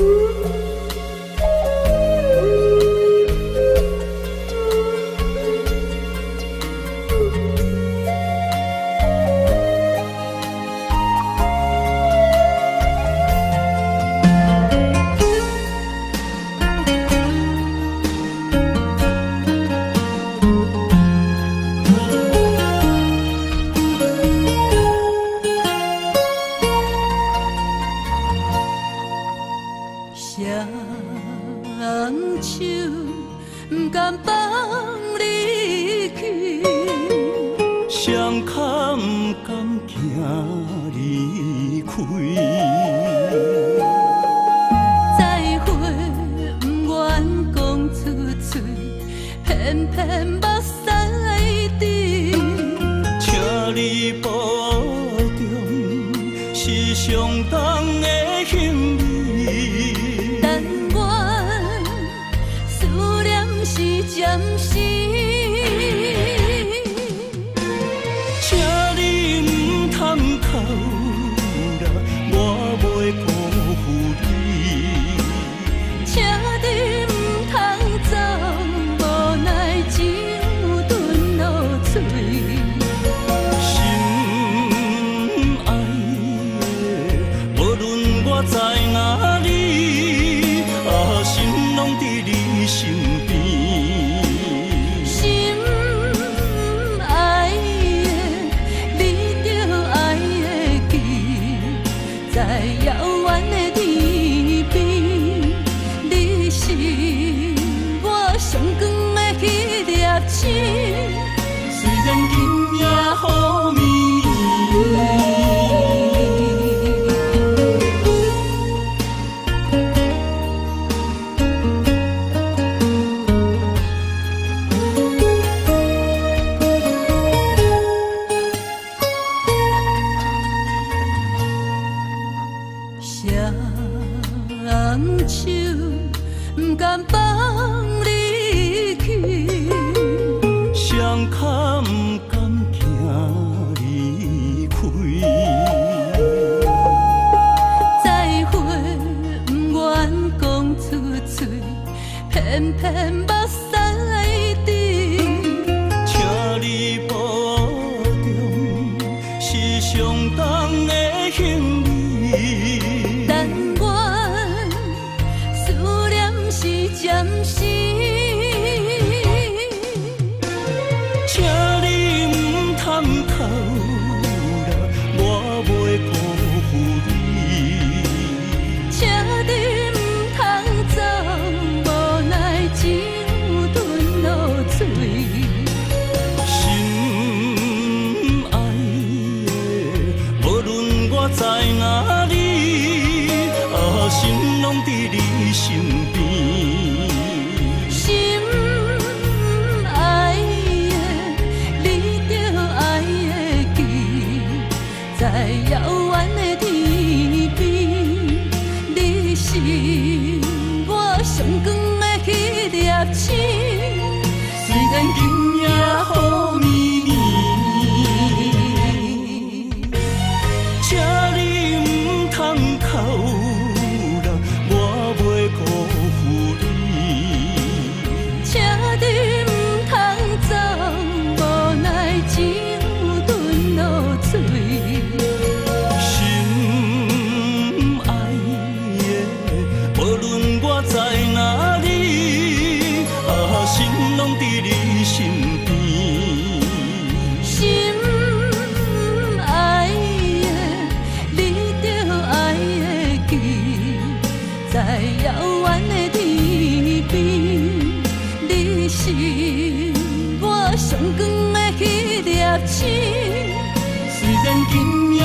Ooh. 双手，不敢放你去，双脚不敢行离开。再会，不愿讲出嘴，偏偏目屎滴，请你保重，是上当的。遥远的天双手不敢放你去。伤坎不敢行离开。再会不愿讲出嘴，偏偏目屎滴。请你保重，是上重的行李。遥远的天边，你是我上光的去日在遥远的天边，你是我上光的那粒星。虽然今夜雨